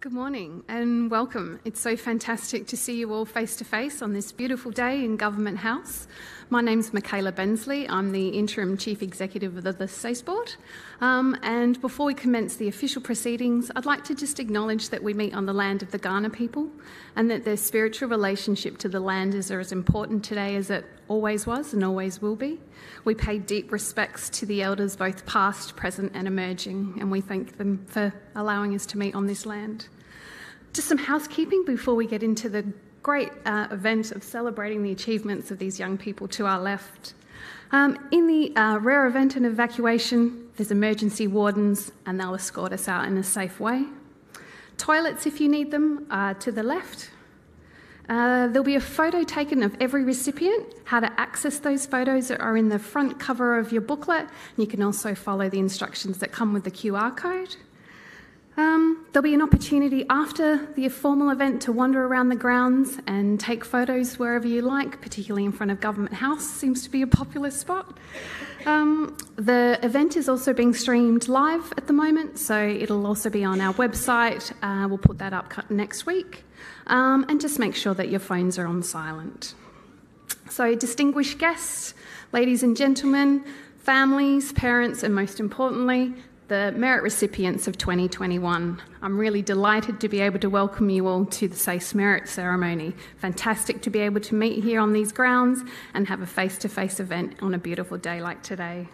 Good morning and welcome. It's so fantastic to see you all face to face on this beautiful day in Government House. My name's Michaela Bensley. I'm the Interim Chief Executive of the, the SACE Board. Um, and before we commence the official proceedings, I'd like to just acknowledge that we meet on the land of the Kaurna people and that their spiritual relationship to the land is as important today as it always was and always will be. We pay deep respects to the elders, both past, present, and emerging, and we thank them for allowing us to meet on this land. Just some housekeeping before we get into the great uh, event of celebrating the achievements of these young people to our left. Um, in the uh, rare event of evacuation, there's emergency wardens and they'll escort us out in a safe way. Toilets, if you need them, are to the left. Uh, there'll be a photo taken of every recipient. How to access those photos are in the front cover of your booklet. You can also follow the instructions that come with the QR code. Um, there'll be an opportunity after the formal event to wander around the grounds and take photos wherever you like, particularly in front of Government House, seems to be a popular spot. Um, the event is also being streamed live at the moment, so it'll also be on our website. Uh, we'll put that up next week. Um, and just make sure that your phones are on silent. So, distinguished guests, ladies and gentlemen, families, parents, and most importantly, the merit recipients of 2021. I'm really delighted to be able to welcome you all to the SACE Merit Ceremony. Fantastic to be able to meet here on these grounds and have a face to face event on a beautiful day like today.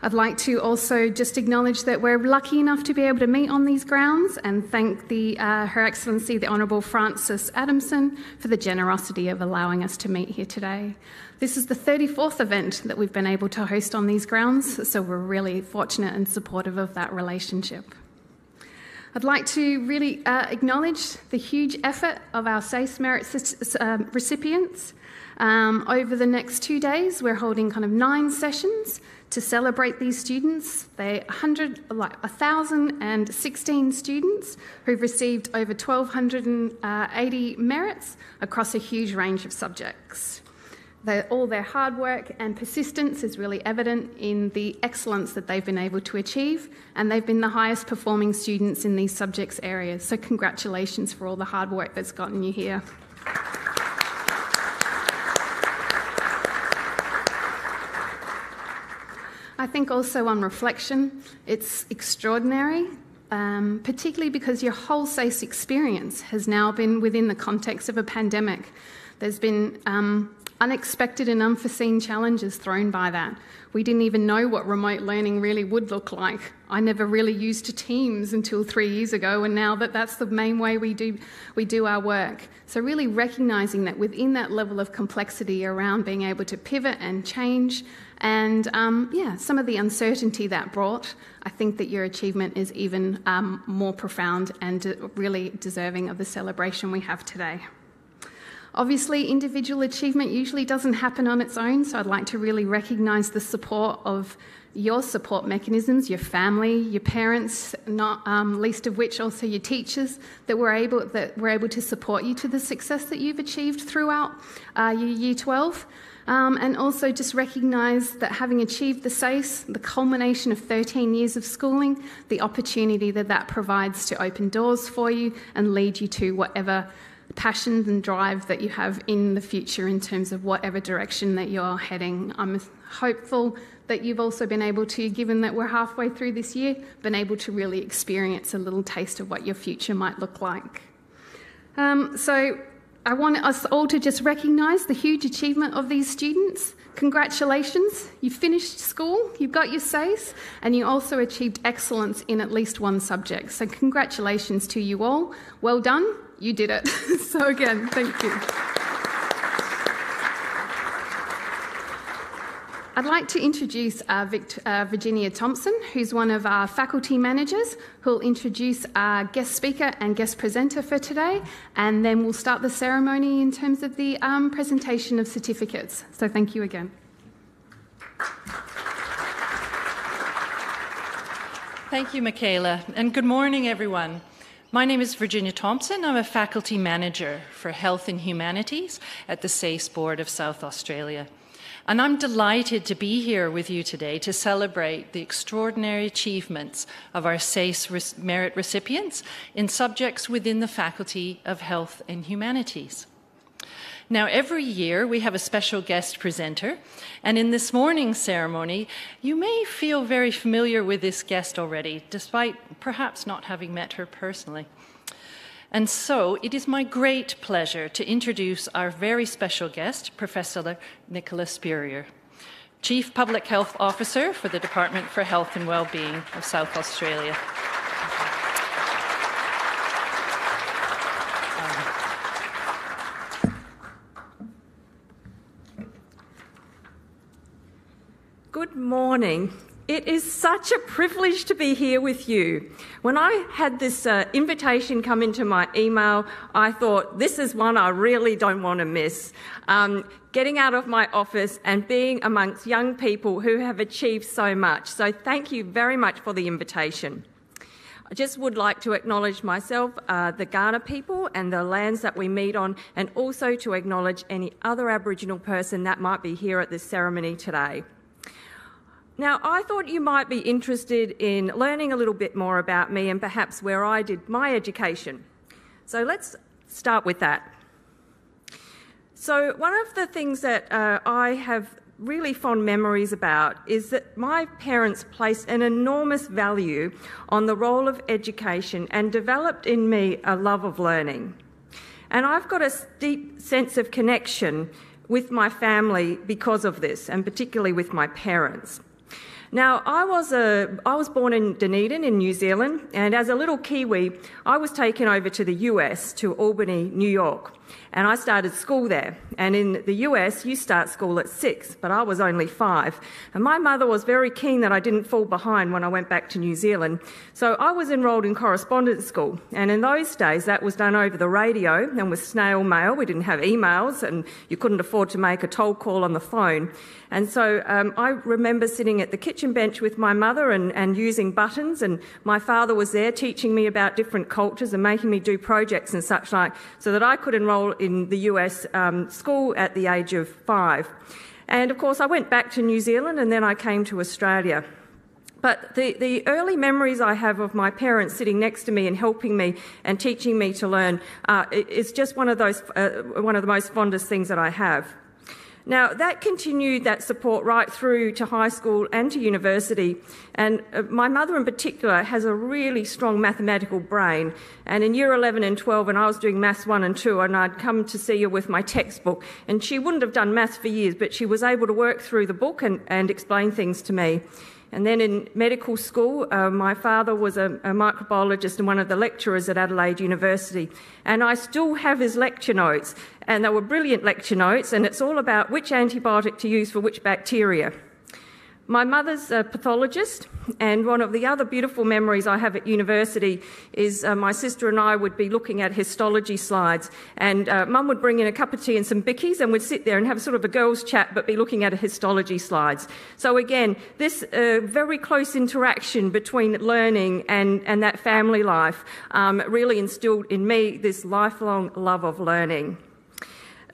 I'd like to also just acknowledge that we're lucky enough to be able to meet on these grounds and thank the, uh, Her Excellency the Honourable Frances Adamson for the generosity of allowing us to meet here today. This is the 34th event that we've been able to host on these grounds, so we're really fortunate and supportive of that relationship. I'd like to really uh, acknowledge the huge effort of our SACE Merit uh, recipients. Um, over the next two days, we're holding kind of nine sessions to celebrate these students. They're 100, like 1,016 students who've received over 1,280 uh, merits across a huge range of subjects all their hard work and persistence is really evident in the excellence that they've been able to achieve, and they've been the highest performing students in these subjects areas. So, congratulations for all the hard work that's gotten you here. I think also on reflection, it's extraordinary, um, particularly because your whole SACE experience has now been within the context of a pandemic. There's been um, unexpected and unforeseen challenges thrown by that. We didn't even know what remote learning really would look like. I never really used to Teams until three years ago, and now that that's the main way we do, we do our work. So, really recognizing that within that level of complexity around being able to pivot and change, and um, yeah, some of the uncertainty that brought, I think that your achievement is even um, more profound and really deserving of the celebration we have today. Obviously, individual achievement usually doesn't happen on its own, so I'd like to really recognise the support of your support mechanisms, your family, your parents, not um, least of which also your teachers, that were able that were able to support you to the success that you've achieved throughout uh, your Year 12. Um, and also just recognise that having achieved the SACE, the culmination of 13 years of schooling, the opportunity that that provides to open doors for you and lead you to whatever passions and drive that you have in the future in terms of whatever direction that you're heading. I'm hopeful that you've also been able to, given that we're halfway through this year, been able to really experience a little taste of what your future might look like. Um, so I want us all to just recognise the huge achievement of these students. Congratulations, you finished school, you've got your SACE, and you also achieved excellence in at least one subject. So, congratulations to you all. Well done, you did it. so, again, thank you. I'd like to introduce uh, uh, Virginia Thompson, who's one of our faculty managers, who'll introduce our guest speaker and guest presenter for today, and then we'll start the ceremony in terms of the um, presentation of certificates. So, thank you again. Thank you, Michaela, and good morning, everyone. My name is Virginia Thompson. I'm a faculty manager for Health and Humanities at the SACE Board of South Australia. And I'm delighted to be here with you today to celebrate the extraordinary achievements of our SACE merit recipients in subjects within the Faculty of Health and Humanities. Now, every year we have a special guest presenter, and in this morning's ceremony, you may feel very familiar with this guest already, despite perhaps not having met her personally. And so it is my great pleasure to introduce our very special guest, Professor Nicola Spurrier, Chief Public Health Officer for the Department for Health and Wellbeing of South Australia. Good morning. It is such a privilege to be here with you. When I had this uh, invitation come into my email, I thought, this is one I really don't want to miss. Um, getting out of my office and being amongst young people who have achieved so much. So, thank you very much for the invitation. I just would like to acknowledge myself, uh, the Kaurna people, and the lands that we meet on, and also to acknowledge any other Aboriginal person that might be here at this ceremony today. Now, I thought you might be interested in learning a little bit more about me and perhaps where I did my education. So let's start with that. So, one of the things that uh, I have really fond memories about is that my parents placed an enormous value on the role of education and developed in me a love of learning. And I've got a deep sense of connection with my family because of this, and particularly with my parents. Now, I was, a, I was born in Dunedin in New Zealand, and as a little Kiwi, I was taken over to the US, to Albany, New York and I started school there. And in the US, you start school at six, but I was only five. And my mother was very keen that I didn't fall behind when I went back to New Zealand. So I was enrolled in correspondence school. And in those days, that was done over the radio and with snail mail. We didn't have emails, and you couldn't afford to make a toll call on the phone. And so um, I remember sitting at the kitchen bench with my mother and, and using buttons, and my father was there teaching me about different cultures and making me do projects and such like so that I could enrol in the US um, school at the age of five. And of course, I went back to New Zealand and then I came to Australia. But the, the early memories I have of my parents sitting next to me and helping me and teaching me to learn uh, is just one of those uh, one of the most fondest things that I have. Now, that continued that support right through to high school and to university. And uh, my mother, in particular, has a really strong mathematical brain. And in year 11 and 12, when I was doing maths 1 and 2, and I'd come to see her with my textbook, and she wouldn't have done maths for years, but she was able to work through the book and, and explain things to me. And then in medical school, uh, my father was a, a, microbiologist and one of the lecturers at Adelaide University. And I still have his lecture notes, and they were brilliant lecture notes, and it's all about which antibiotic to use for which bacteria. My mother's a pathologist, and one of the other beautiful memories I have at university is uh, my sister and I would be looking at histology slides, and uh, mum would bring in a cup of tea and some bickies, and we'd sit there and have sort of a girls' chat, but be looking at histology slides. So, again, this uh, very close interaction between learning and, and that family life um, really instilled in me this lifelong love of learning.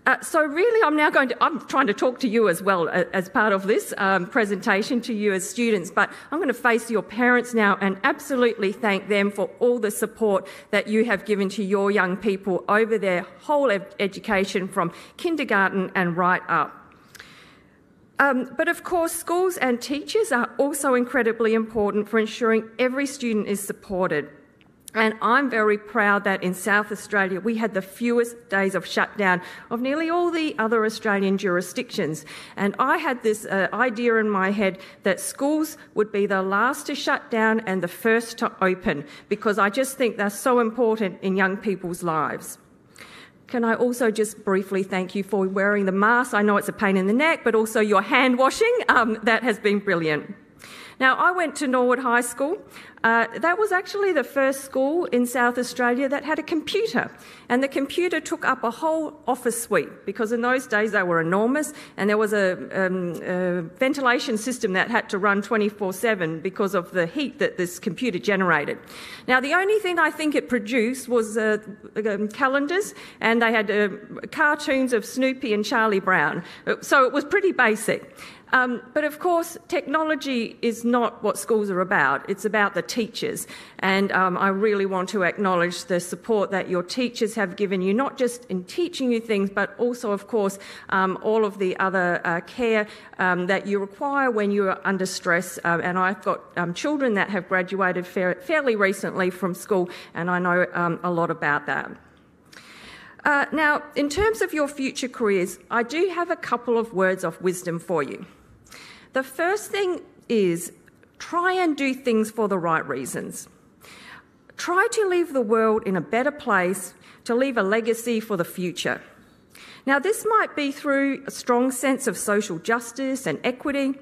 Uh, so really, I'm now going to, I'm trying to talk to you as well uh, as part of this um, presentation to you as students, but I'm going to face your parents now and absolutely thank them for all the support that you have given to your young people over their whole ed- education from kindergarten and right up. Um, but of course, schools and teachers are also incredibly important for ensuring every student is supported. And I'm very proud that in South Australia we had the fewest days of shutdown of nearly all the other Australian jurisdictions. And I had this uh, idea in my head that schools would be the last to shut down and the first to open because I just think they're so important in young people's lives. Can I also just briefly thank you for wearing the mask? I know it's a pain in the neck, but also your hand washing. Um, that has been brilliant. Now, I went to Norwood High School. Uh, that was actually the first school in South Australia that had a computer, and the computer took up a whole office suite because in those days they were enormous, and there was a, um, a ventilation system that had to run 24 7 because of the heat that this computer generated. Now, the only thing I think it produced was uh, um, calendars, and they had uh, cartoons of Snoopy and Charlie Brown, so it was pretty basic. Um, but of course, technology is not what schools are about. It's about the teachers. And um, I really want to acknowledge the support that your teachers have given you, not just in teaching you things, but also, of course, um, all of the other uh, care um, that you require when you are under stress. Uh, and I've got um, children that have graduated fair, fairly recently from school, and I know um, a lot about that. Uh, now, in terms of your future careers, I do have a couple of words of wisdom for you. The first thing is try and do things for the right reasons. Try to leave the world in a better place, to leave a legacy for the future. Now, this might be through a strong sense of social justice and equity.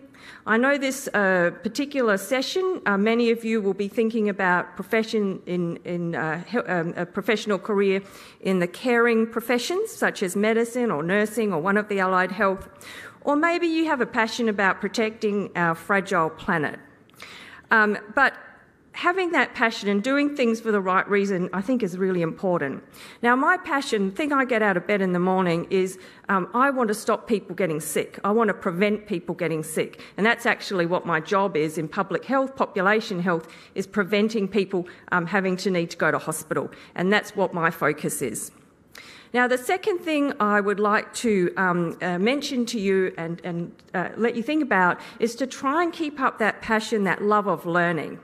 I know this uh, particular session, uh, many of you will be thinking about profession in, in uh, um, a professional career in the caring professions, such as medicine or nursing or one of the allied health, or maybe you have a passion about protecting our fragile planet. Um, but having that passion and doing things for the right reason, I think, is really important. Now, my passion, thing I get out of bed in the morning is um, I want to stop people getting sick. I want to prevent people getting sick. And that's actually what my job is in public health, population health, is preventing people um, having to need to go to hospital. And that's what my focus is. Now, the second thing I would like to um, uh, mention to you and, and uh, let you think about is to try and keep up that passion, that love of learning.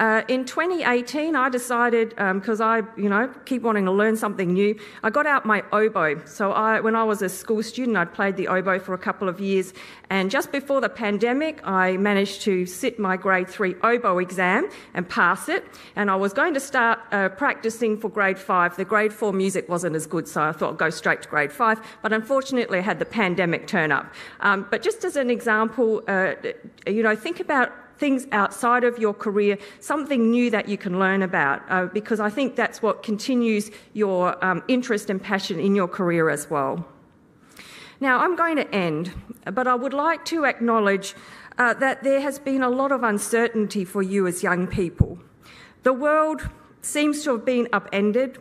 Uh, in 2018, I decided because um, I, you know, keep wanting to learn something new. I got out my oboe. So I, when I was a school student, I'd played the oboe for a couple of years, and just before the pandemic, I managed to sit my grade three oboe exam and pass it. And I was going to start uh, practicing for grade five. The grade four music wasn't as good, so I thought I'd go straight to grade five. But unfortunately, I had the pandemic turn up. Um, but just as an example, uh, you know, think about things outside of your career, something new that you can learn about, uh, because I think that's what continues your um, interest and passion in your career as well. Now, I'm going to end, but I would like to acknowledge uh, that there has been a lot of uncertainty for you as young people. The world seems to have been upended.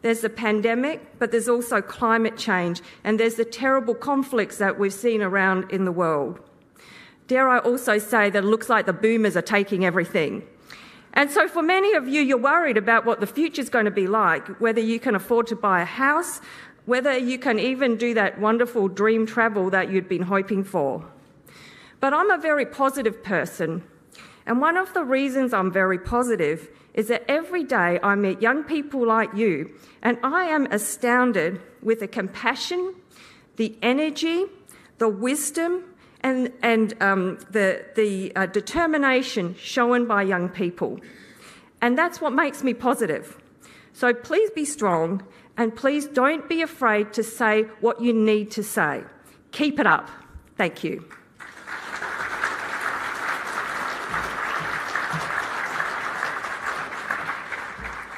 There's the pandemic, but there's also climate change, and there's the terrible conflicts that we've seen around in the world. Dare I also say that it looks like the boomers are taking everything. And so, for many of you, you're worried about what the future is going to be like, whether you can afford to buy a house, whether you can even do that wonderful dream travel that you'd been hoping for. But I'm a very positive person. And one of the reasons I'm very positive is that every day I meet young people like you, and I am astounded with the compassion, the energy, the wisdom, and, and um, the, the uh, determination shown by young people. And that's what makes me positive. So please be strong and please don't be afraid to say what you need to say. Keep it up. Thank you.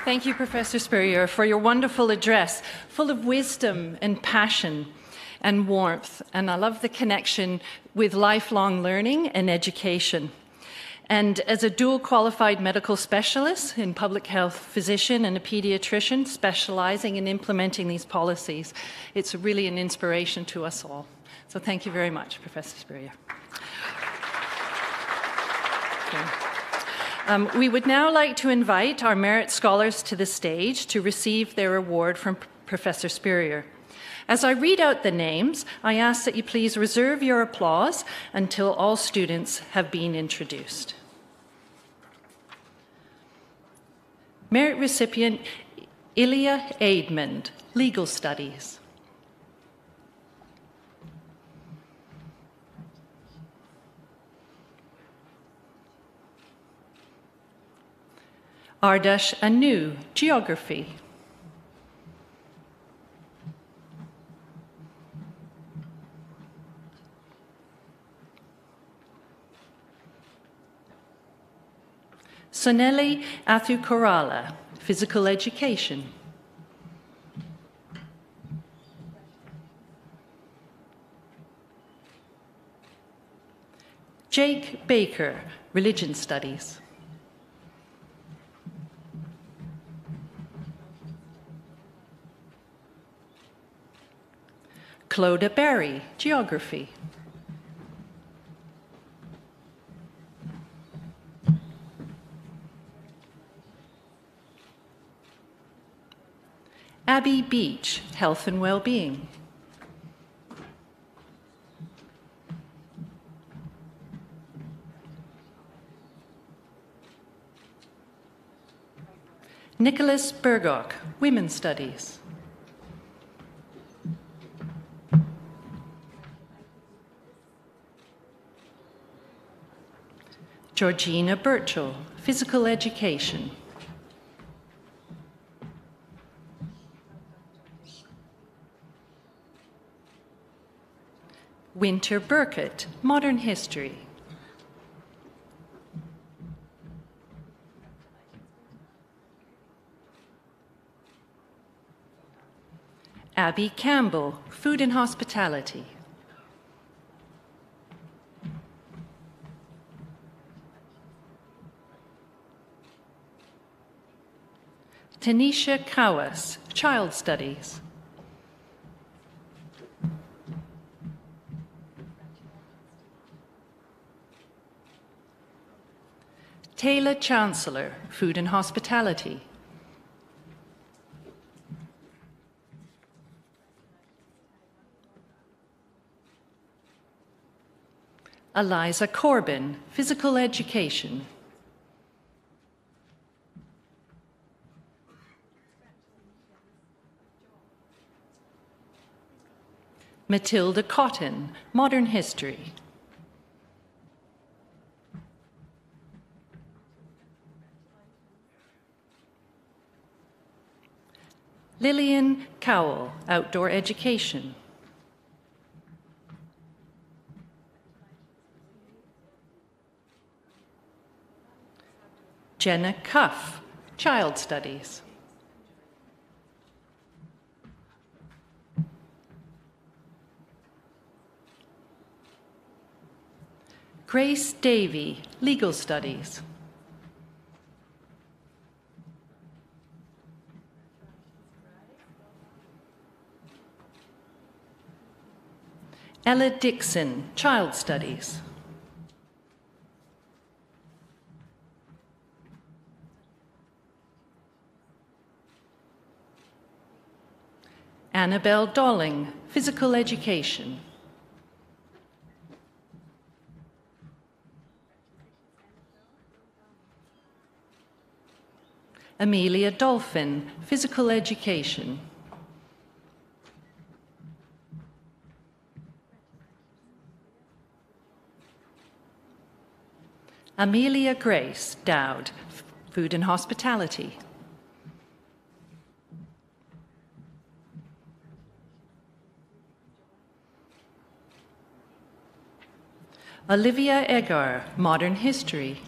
Thank you, Professor Spurrier, for your wonderful address, full of wisdom and passion and warmth. And I love the connection with lifelong learning and education. And as a dual qualified medical specialist in public health physician and a pediatrician specializing in implementing these policies, it's really an inspiration to us all. So thank you very much, Professor Spurrier. Um, we would now like to invite our merit scholars to the stage to receive their award from P Professor Spurrier. As I read out the names, I ask that you please reserve your applause until all students have been introduced. Merit recipient Ilya Aidmond, Legal Studies. Ardash Anu, Geography. Soneli Athukorala, Physical Education. Jake Baker, Religion Studies. Clodagh Berry, Geography. Abby Beach, Health and Well-Being. Nicholas Burgock, Women's Studies. Georgina Birchall, Physical Education. Winter Burkett, Modern History. Abby Campbell, Food and Hospitality. Tanisha Kawas, Child Studies. Taylor Chancellor, Food and Hospitality. Eliza Corbin, Physical Education. Matilda Cotton, Modern History. Cowell, Outdoor Education. Jenna Cuff, Child Studies. Grace Davey, Legal Studies. Ella Dixon, Child Studies. Annabelle Dolling, Physical Education. Amelia Dolphin, Physical Education. Amelia Grace Dowd, Food and Hospitality. Olivia Egar, Modern History.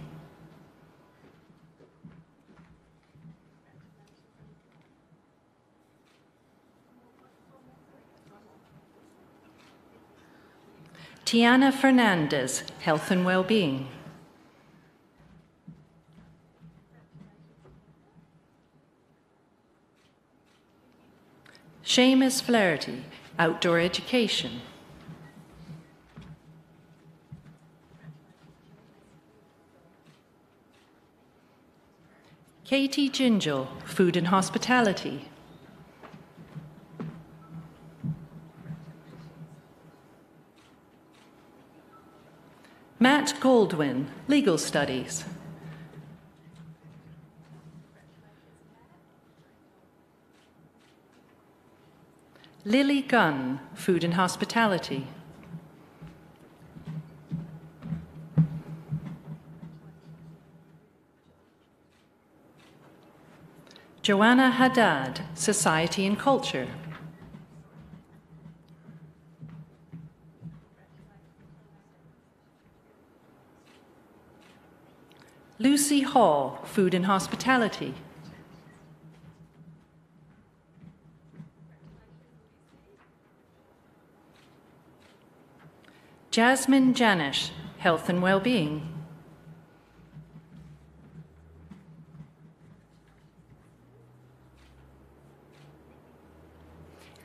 Tiana Fernandez, Health and Well-Being. Seamus Flaherty, Outdoor Education. Katie Gingell, Food and Hospitality. Matt Goldwyn, Legal Studies. Lily Gunn, Food and Hospitality. Joanna Haddad, Society and Culture. Lucy Hall, Food and Hospitality. Jasmine Janish, Health and Wellbeing.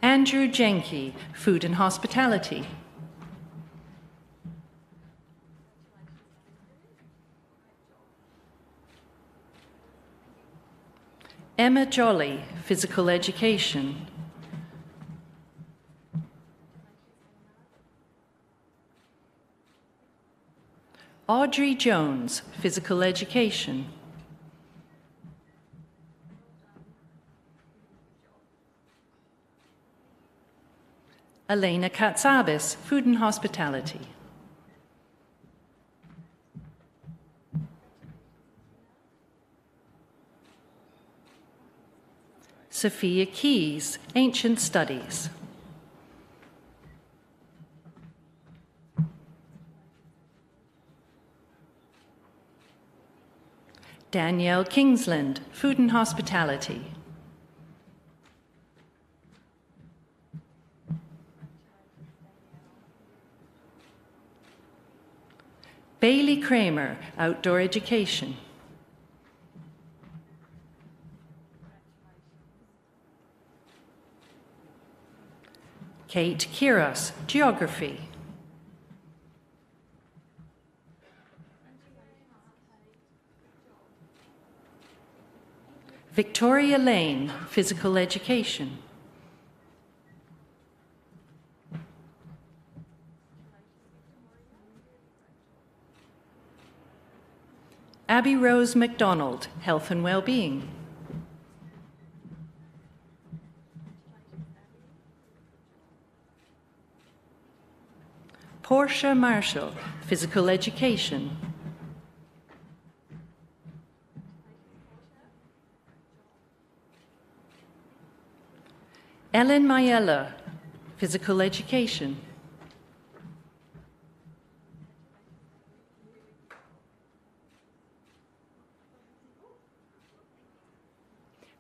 Andrew Jenke, Food and Hospitality. Emma Jolly, Physical Education. Audrey Jones, Physical Education. Elena Katsabis, Food and Hospitality. Sophia Keys, Ancient Studies. Danielle Kingsland, Food and Hospitality. Bailey Kramer, Outdoor Education. Kate Kiros, Geography. Victoria Lane, Physical Education. Abby Rose McDonald, Health and Wellbeing. Portia Marshall, Physical Education. Ellen Mayella, Physical Education.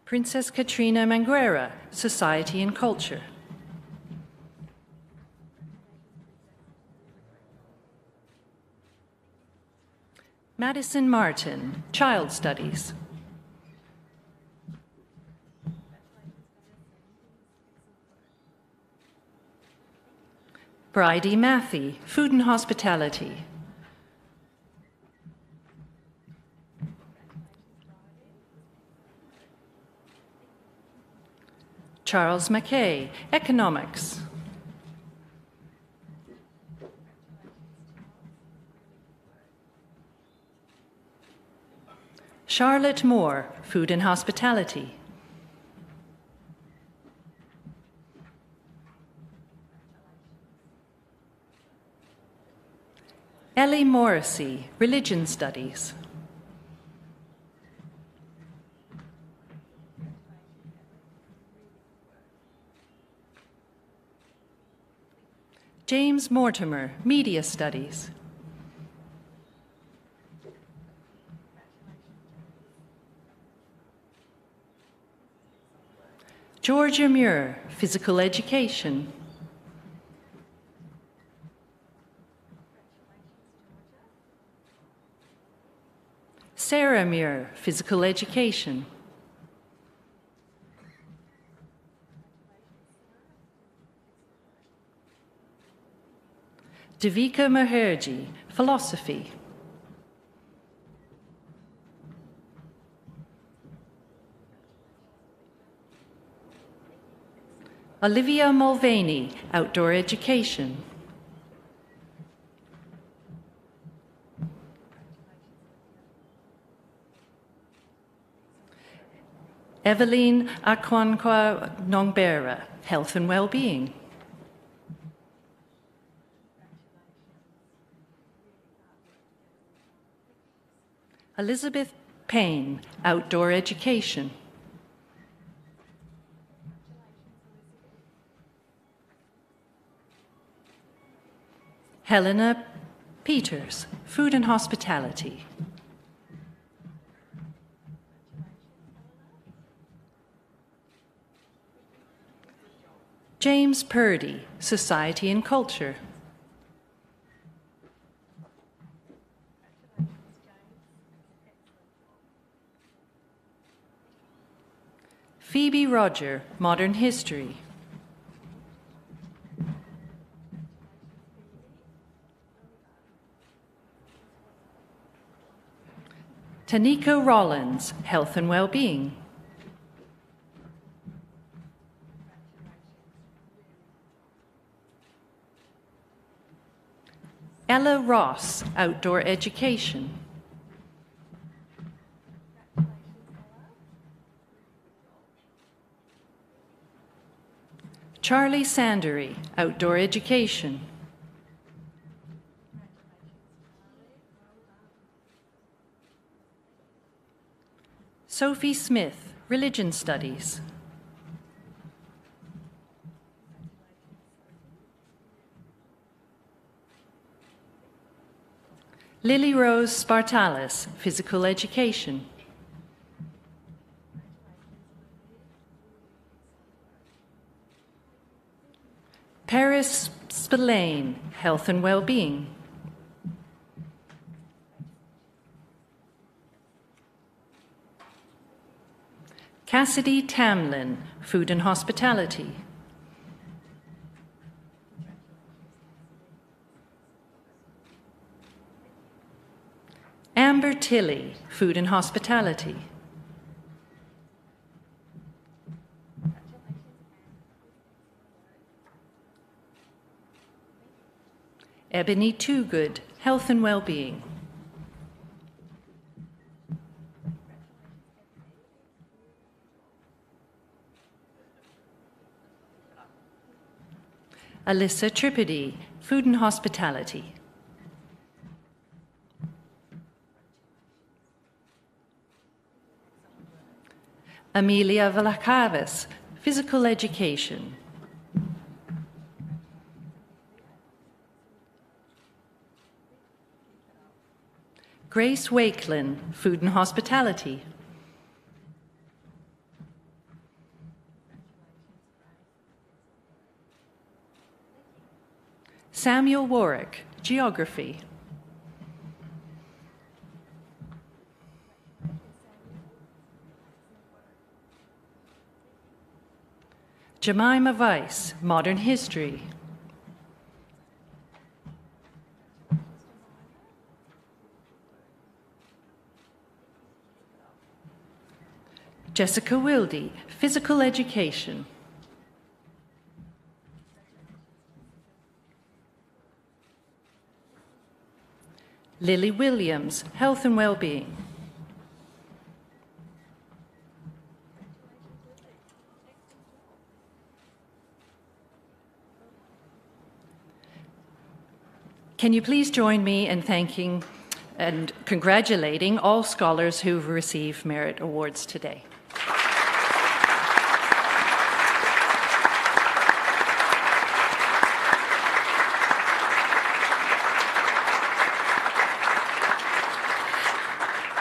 Princess Katrina Manguera, Society and Culture. Madison Martin, Child Studies. Bridie Matthey, Food and Hospitality. Charles McKay, Economics. Charlotte Moore, Food and Hospitality. Ellie Morrissey, Religion Studies. James Mortimer, Media Studies. Georgia Muir, Physical Education. Sarah Physical Education. Devika Maherji, Philosophy. Olivia Mulvaney, Outdoor Education. Eveline Akwankwa Nongbera, Health and Wellbeing. Elizabeth Payne, Outdoor Education. Helena Peters, Food and Hospitality. James Purdy, Society and Culture. Phoebe Roger, Modern History. Tanika Rollins, Health and Wellbeing. Ella Ross, Outdoor Education. Charlie Sandery, Outdoor Education. Sophie Smith, Religion Studies. Lily Rose Spartalis, Physical Education. Paris Spillane, Health and Wellbeing. Cassidy Tamlin, Food and Hospitality. Tilley, Food and Hospitality. Ebony Toogood, Health and Wellbeing. Alyssa Tripodi, Food and Hospitality. Amelia Valacavis, Physical Education. Grace Wakelin, Food and Hospitality. Samuel Warwick, Geography. Jemima Weiss, Modern History. Jessica Wilde, Physical Education. Lily Williams, Health and Wellbeing. Can you please join me in thanking and congratulating all scholars who've received merit awards today?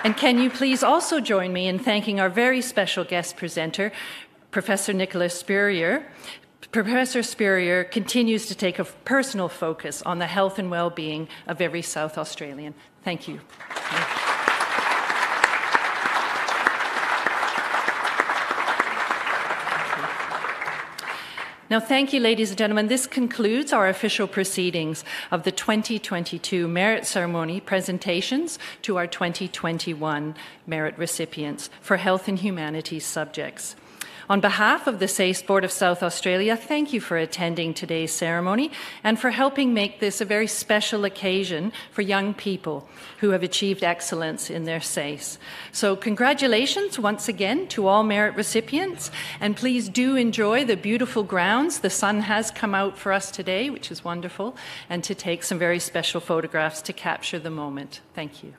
And can you please also join me in thanking our very special guest presenter, Professor Nicola Spurrier. Professor Spurrier continues to take a personal focus on the health and well being of every South Australian. Thank you. Now, thank you, ladies and gentlemen. This concludes our official proceedings of the 2022 Merit Ceremony presentations to our 2021 merit recipients for health and humanities subjects. On behalf of the SACE Board of South Australia, thank you for attending today's ceremony and for helping make this a very special occasion for young people who have achieved excellence in their SACE. So, congratulations once again to all merit recipients, and please do enjoy the beautiful grounds. The sun has come out for us today, which is wonderful, and to take some very special photographs to capture the moment. Thank you.